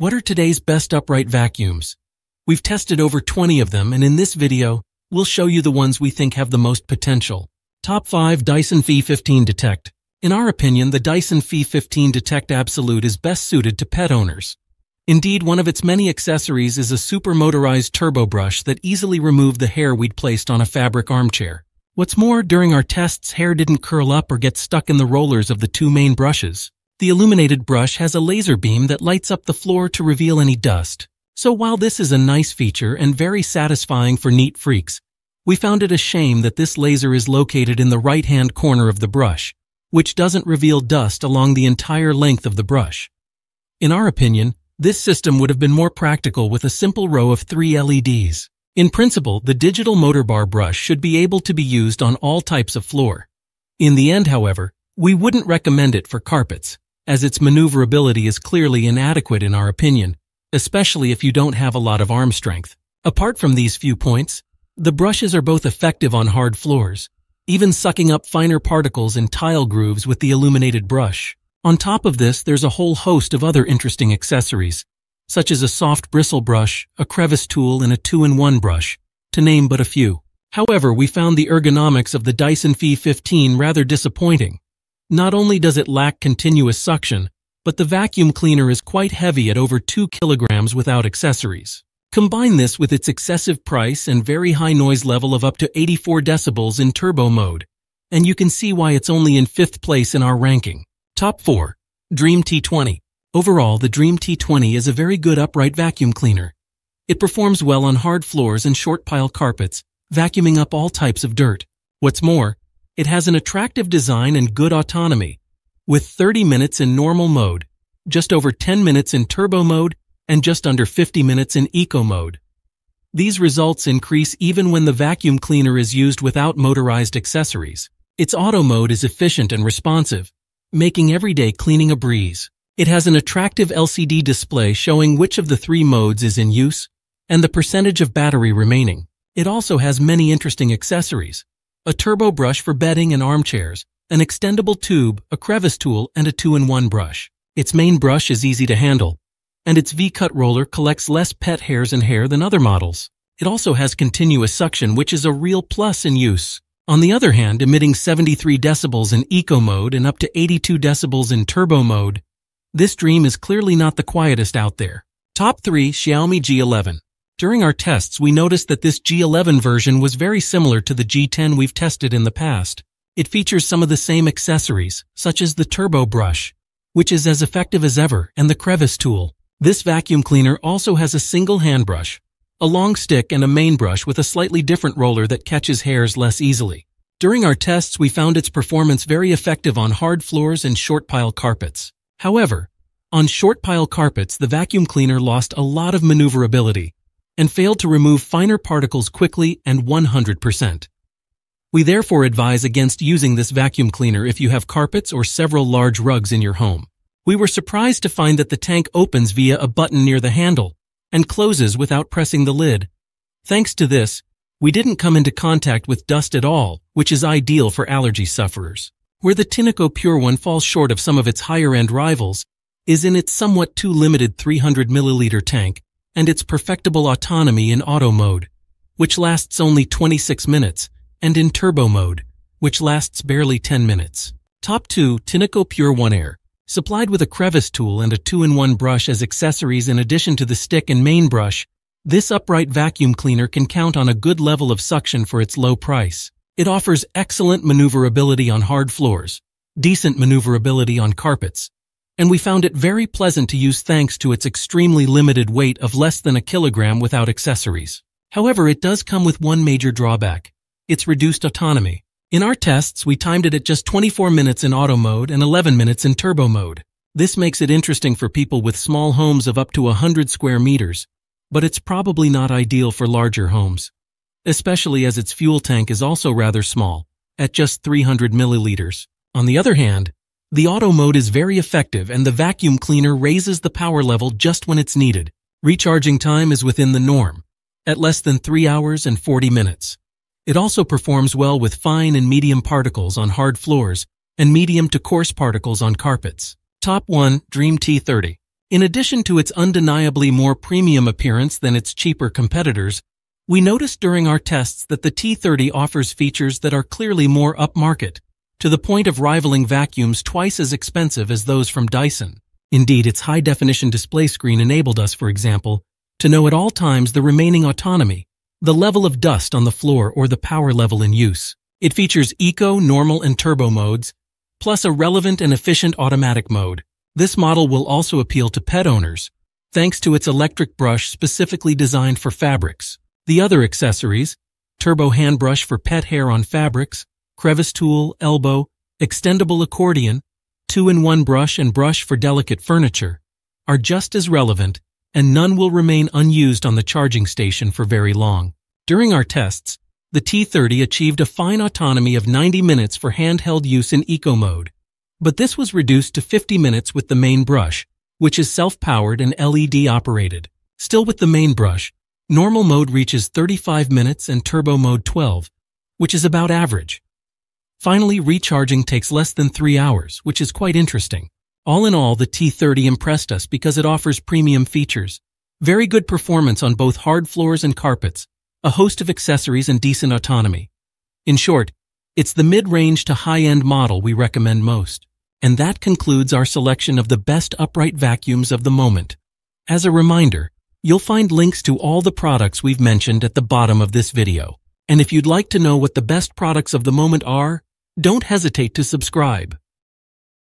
What are today's best upright vacuums? We've tested over 20 of them and in this video, we'll show you the ones we think have the most potential. Top 5 Dyson V15 Detect. In our opinion, the Dyson V15 Detect Absolute is best suited to pet owners. Indeed, one of its many accessories is a super motorized turbo brush that easily removed the hair we'd placed on a fabric armchair. What's more, during our tests, hair didn't curl up or get stuck in the rollers of the two main brushes. The illuminated brush has a laser beam that lights up the floor to reveal any dust. So while this is a nice feature and very satisfying for neat freaks, we found it a shame that this laser is located in the right-hand corner of the brush, which doesn't reveal dust along the entire length of the brush. In our opinion, this system would have been more practical with a simple row of three LEDs. In principle, the digital motor bar brush should be able to be used on all types of floor. In the end, however, we wouldn't recommend it for carpets as its maneuverability is clearly inadequate in our opinion, especially if you don't have a lot of arm strength. Apart from these few points, the brushes are both effective on hard floors, even sucking up finer particles in tile grooves with the illuminated brush. On top of this, there's a whole host of other interesting accessories, such as a soft bristle brush, a crevice tool, and a two-in-one brush, to name but a few. However, we found the ergonomics of the Dyson V15 rather disappointing, not only does it lack continuous suction, but the vacuum cleaner is quite heavy at over 2 kilograms without accessories. Combine this with its excessive price and very high noise level of up to 84 decibels in turbo mode, and you can see why it's only in fifth place in our ranking. Top 4. Dreame T20 Overall, the Dreame T20 is a very good upright vacuum cleaner. It performs well on hard floors and short pile carpets, vacuuming up all types of dirt. What's more, it has an attractive design and good autonomy, with 30 minutes in normal mode, just over 10 minutes in turbo mode, and just under 50 minutes in eco mode. These results increase even when the vacuum cleaner is used without motorized accessories. Its auto mode is efficient and responsive, making everyday cleaning a breeze. It has an attractive LCD display showing which of the three modes is in use and the percentage of battery remaining. It also has many interesting accessories, a turbo brush for bedding and armchairs, an extendable tube, a crevice tool, and a two-in-one brush. Its main brush is easy to handle, and its V-cut roller collects less pet hairs and hair than other models. It also has continuous suction, which is a real plus in use. On the other hand, emitting 73 decibels in eco mode and up to 82 decibels in turbo mode, this Dreame is clearly not the quietest out there. Top 3 Xiaomi G11 during our tests, we noticed that this G11 version was very similar to the G10 we've tested in the past. It features some of the same accessories, such as the turbo brush, which is as effective as ever, and the crevice tool. This vacuum cleaner also has a single hand brush, a long stick and a main brush with a slightly different roller that catches hairs less easily. During our tests, we found its performance very effective on hard floors and short pile carpets. However, on short pile carpets, the vacuum cleaner lost a lot of maneuverability, and failed to remove finer particles quickly and 100%. We therefore advise against using this vacuum cleaner if you have carpets or several large rugs in your home. We were surprised to find that the tank opens via a button near the handle and closes without pressing the lid. Thanks to this, we didn't come into contact with dust at all, which is ideal for allergy sufferers. Where the Tineco Pure One falls short of some of its higher-end rivals is in its somewhat too limited 300 milliliter tank and its perfectible autonomy in auto mode, which lasts only 26 minutes, and in turbo mode, which lasts barely 10 minutes. Top 2 Tineco Pure One Air, supplied with a crevice tool and a two-in-one brush as accessories in addition to the stick and main brush, this upright vacuum cleaner can count on a good level of suction for its low price. It offers excellent maneuverability on hard floors, decent maneuverability on carpets, and we found it very pleasant to use thanks to its extremely limited weight of less than a kilogram without accessories. However, it does come with one major drawback, its reduced autonomy. In our tests, we timed it at just 24 minutes in auto mode and 11 minutes in turbo mode. This makes it interesting for people with small homes of up to 100 square meters, but it's probably not ideal for larger homes, especially as its fuel tank is also rather small, at just 300 milliliters. On the other hand, the auto mode is very effective and the vacuum cleaner raises the power level just when it's needed. Recharging time is within the norm, at less than 3 hours and 40 minutes. It also performs well with fine and medium particles on hard floors and medium to coarse particles on carpets. Top 1 Dreame T30 In addition to its undeniably more premium appearance than its cheaper competitors, we noticed during our tests that the T30 offers features that are clearly more upmarket, to the point of rivaling vacuums twice as expensive as those from Dyson. Indeed, its high-definition display screen enabled us, for example, to know at all times the remaining autonomy, the level of dust on the floor or the power level in use. It features eco, normal, and turbo modes, plus a relevant and efficient automatic mode. This model will also appeal to pet owners, thanks to its electric brush specifically designed for fabrics. The other accessories, turbo hand brush for pet hair on fabrics, crevice tool, elbow, extendable accordion, two-in-one brush and brush for delicate furniture, are just as relevant and none will remain unused on the charging station for very long. During our tests, the T30 achieved a fine autonomy of 90 minutes for handheld use in eco mode, but this was reduced to 50 minutes with the main brush, which is self-powered and LED operated. Still with the main brush, normal mode reaches 35 minutes and turbo mode 12, which is about average. Finally, recharging takes less than three hours, which is quite interesting. All in all, the T30 impressed us because it offers premium features, very good performance on both hard floors and carpets, a host of accessories and decent autonomy. In short, it's the mid-range to high-end model we recommend most. And that concludes our selection of the best upright vacuums of the moment. As a reminder, you'll find links to all the products we've mentioned at the bottom of this video. And if you'd like to know what the best products of the moment are, don't hesitate to subscribe.